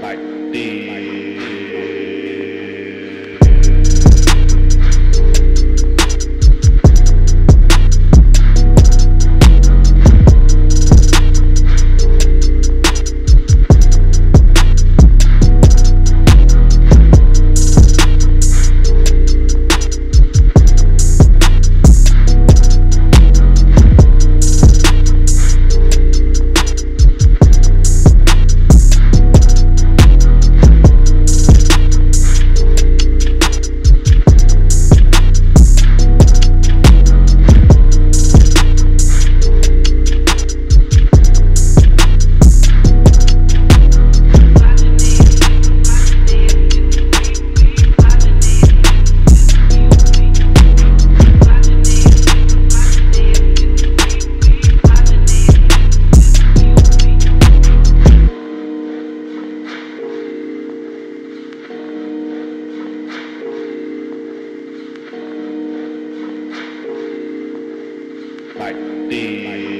like this. Like this.